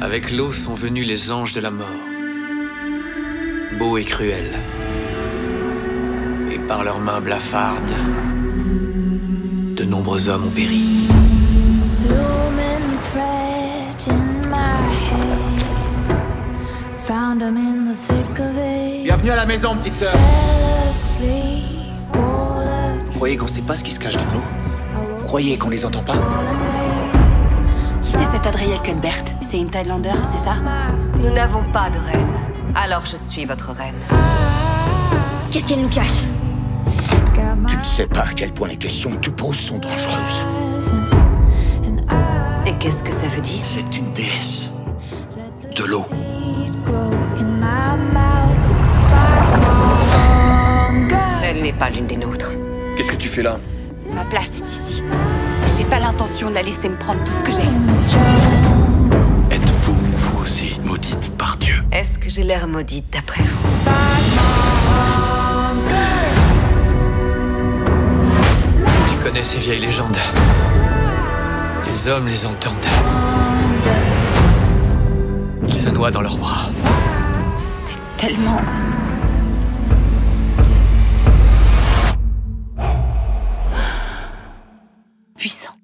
Avec l'eau sont venus les anges de la mort. Beaux et cruels. Et par leurs mains blafardes, de nombreux hommes ont péri. Bienvenue à la maison, petite sœur. Vous croyez qu'on sait pas ce qui se cache dans l'eau Vous croyez qu'on les entend pas? C'est Cuthbert une Thailander, c'est ça? Nous n'avons pas de reine. Alors je suis votre reine. Qu'est-ce qu'elle nous cache? Tu ne sais pas à quel point les questions que tu poses sont dangereuses. Et qu'est-ce que ça veut dire? C'est une déesse. De l'eau. Elle n'est pas l'une des nôtres. Qu'est-ce que tu fais là? Ma place est ici. J'ai pas l'intention de la laisser me prendre tout ce que j'ai. Êtes-vous, vous aussi, maudite par Dieu Est-ce que j'ai l'air maudite d'après vous Tu connais ces vieilles légendes. Les hommes les entendent. Ils se noient dans leurs bras. C'est tellement. Puissant.